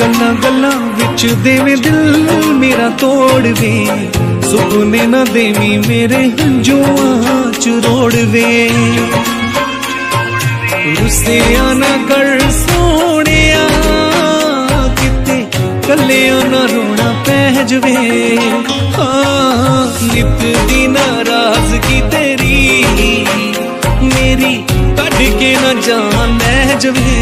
ਗੱਲਾਂ ਗੱਲਾਂ ਵਿੱਚ ਦੇਵੇਂ ਦਿਲ ਮੇਰਾ ਤੋੜਵੇ ਸੁਪਨੇ ਨਾ ਦੇਵੀ ਮੇਰੇ ਹੰਝੂਆਂ ਚ ਰੋੜਵੇ ਰੁੱਸਿਆ ਨਾ ਕਰ ਸੋਹਣਿਆ, ਕਿਤੇ ਕੱਲਿਆਂ ਨਾ ਰੋਣਾ ਪੈ ਜਵੇ। ਹਾਂ ਨਿਤ ਦੀ ਨਾਰਾਜ਼ਗੀ ਤੇਰੀ, ਮੇਰੀ ਕੱਢ ਕੇ ਨਾ ਜਾਣ ਲੈ ਜਵੇ।